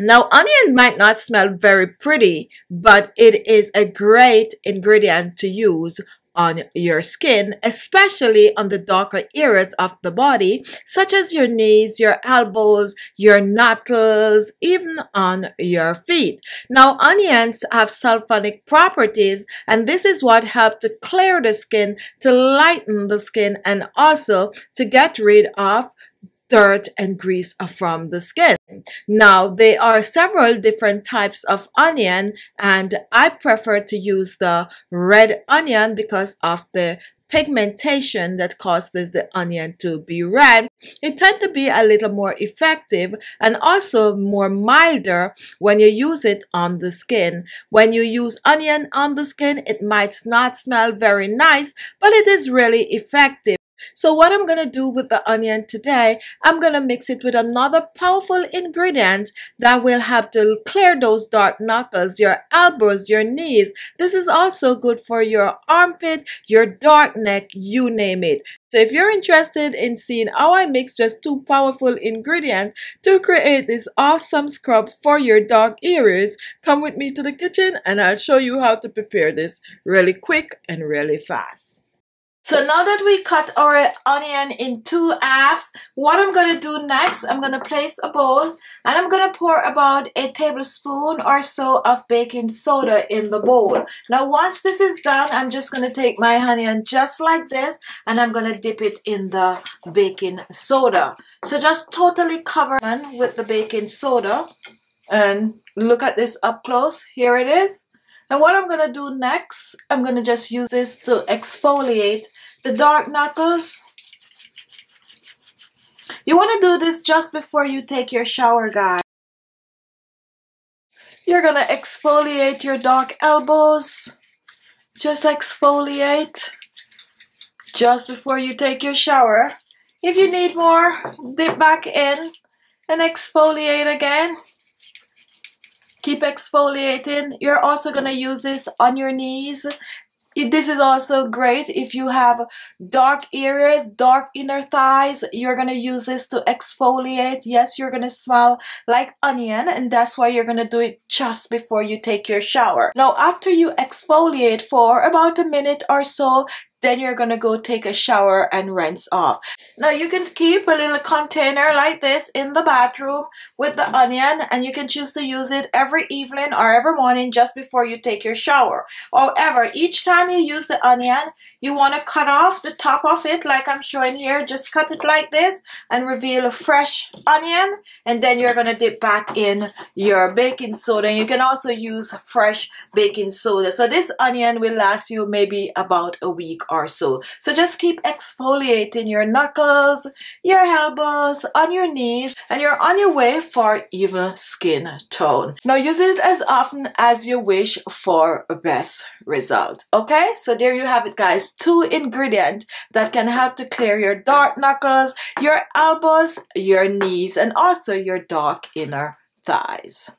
Now, onion might not smell very pretty, but it is a great ingredient to use on your skin, especially on the darker areas of the body, such as your knees, your elbows, your knuckles, even on your feet. Now, onions have sulfonic properties, and this is what helps to clear the skin, to lighten the skin, and also to get rid of dirt and grease from the skin. Now, there are several different types of onion, and I prefer to use the red onion because of the pigmentation that causes the onion to be red. It tends to be a little more effective and also more milder when you use it on the skin. When you use onion on the skin, it might not smell very nice, but it is really effective. So what I'm going to do with the onion today, I'm going to mix it with another powerful ingredient that will help to clear those dark knuckles, your elbows, your knees. This is also good for your armpit, your dark neck, you name it. So if you're interested in seeing how I mix just two powerful ingredients to create this awesome scrub for your dark areas, come with me to the kitchen and I'll show you how to prepare this really quick and really fast. So now that we cut our onion in two halves, what I'm going to do next, I'm going to place a bowl and I'm going to pour about a tablespoon or so of baking soda in the bowl. Now once this is done, I'm just going to take my onion just like this and I'm going to dip it in the baking soda. So just totally cover with the baking soda and look at this up close. Here it is. And what I'm going to do next, I'm going to just use this to exfoliate the dark knuckles. You want to do this just before you take your shower, guys. You're going to exfoliate your dark elbows. Just exfoliate just before you take your shower. If you need more, dip back in and exfoliate again. Keep exfoliating. You're also to use this on your knees this is also great if you have dark areas, dark inner thighs. You're to use this to exfoliate. Yes, you're to smell like onion and that's why you're to do it just before you take your shower. Now, after you exfoliate for about a minute or so, then you're gonna go take a shower and rinse off. Now you can keep a little container like this in the bathroom with the onion and you can choose to use it every evening or every morning just before you take your shower. However, each time you use the onion, you want to cut off the top of it like I'm showing here. Just cut it like this and reveal a fresh onion and then you're to dip back in your baking soda. You can also use fresh baking soda. So this onion will last you maybe about a week or so. So just keep exfoliating your knuckles, your elbows, on your knees, and you're on your way for even skin tone. Now use it as often as you wish for best result. Okay, so there you have it guys. Two ingredients that can help to clear your dark knuckles, your elbows, your knees, and also your dark inner thighs.